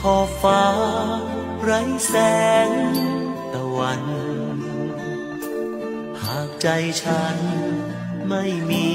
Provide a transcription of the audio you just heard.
ขอบฟ้าไร้แสงตะวัน หากใจฉันไม่มี